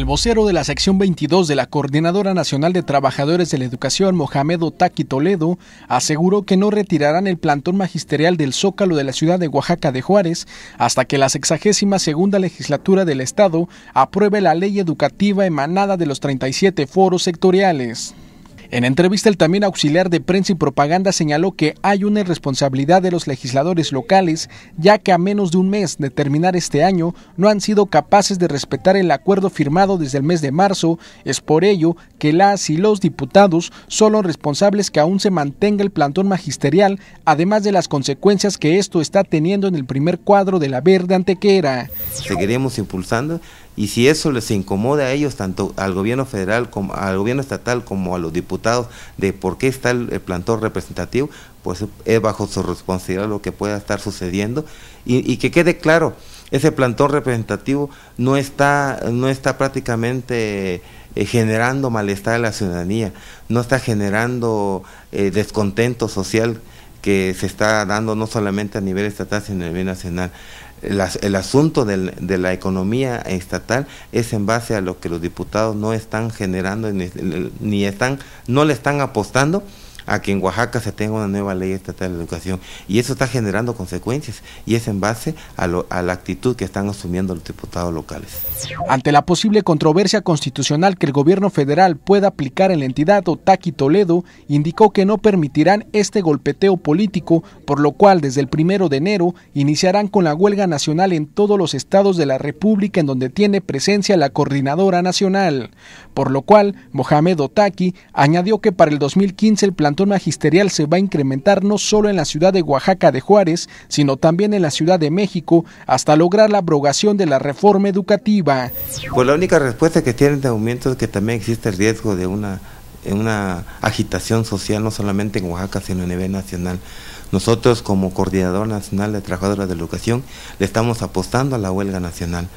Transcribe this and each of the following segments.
El vocero de la sección 22 de la Coordinadora Nacional de Trabajadores de la Educación, Mohamed Otaki Toledo, aseguró que no retirarán el plantón magisterial del Zócalo de la ciudad de Oaxaca de Juárez hasta que la sexagésima segunda legislatura del Estado apruebe la ley educativa emanada de los 37 foros sectoriales. En entrevista, el también auxiliar de prensa y propaganda señaló que hay una irresponsabilidad de los legisladores locales, ya que a menos de un mes de terminar este año no han sido capaces de respetar el acuerdo firmado desde el mes de marzo. Es por ello que las y los diputados son los responsables que aún se mantenga el plantón magisterial, además de las consecuencias que esto está teniendo en el primer cuadro de la verde antequera. Seguiremos impulsando y si eso les incomoda a ellos, tanto al gobierno federal como al gobierno estatal como a los diputados, de por qué está el, plantón representativo, pues es bajo su responsabilidad lo que pueda estar sucediendo. Y, que quede claro, ese plantón representativo no está, no está prácticamente eh, generando malestar a la ciudadanía, no está generando eh, descontento social que se está dando no solamente a nivel estatal, sino a nivel nacional el, asunto de la economía estatal es en base a lo que los diputados no están generando ni están no le están apostando a que en Oaxaca se tenga una nueva ley estatal de educación. Y eso está generando consecuencias y es en base a, la actitud que están asumiendo los diputados locales. Ante la posible controversia constitucional que el gobierno federal pueda aplicar en la entidad, Otaki Toledo indicó que no permitirán este golpeteo político, por lo cual desde el primero de enero iniciarán con la huelga nacional en todos los estados de la República en donde tiene presencia la coordinadora nacional. Por lo cual, Mohamed Otaki añadió que para el 2015 el plantón magisterial se va a incrementar no solo en la ciudad de Oaxaca de Juárez, sino también en la Ciudad de México, hasta lograr la abrogación de la reforma educativa. Pues la única respuesta que tienen de aumento es que también existe el riesgo de una, una agitación social, no solamente en Oaxaca, sino a nivel nacional. Nosotros como Coordinador Nacional de Trabajadores de Educación le estamos apostando a la huelga nacional.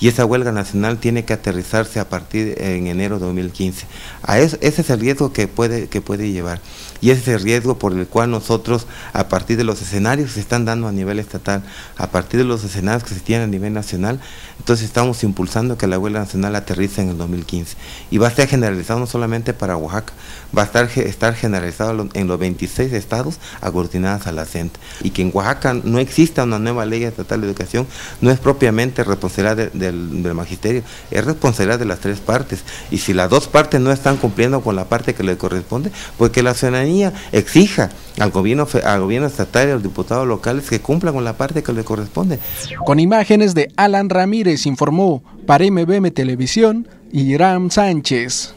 Y esa huelga nacional tiene que aterrizarse a partir en enero de 2015. A ese es el riesgo que puede, que puede llevar. Y ese es el riesgo por el cual nosotros a partir de los escenarios que se están dando a nivel estatal, a partir de los escenarios que se tienen a nivel nacional, entonces estamos impulsando que la huelga nacional aterrice en el 2015 y va a estar generalizado no solamente para Oaxaca, va a estar, estar generalizado en los 26 estados aglutinadas a la y que en Oaxaca no exista una nueva ley estatal de educación no es propiamente responsabilidad del magisterio, es responsabilidad de las tres partes. Y si las dos partes no están cumpliendo con la parte que le corresponde, pues que la ciudadanía exija al gobierno, al gobierno estatal y a los diputados locales que cumplan con la parte que le corresponde. Con imágenes de Alan Ramírez informó para MBM Televisión, Ram Sánchez.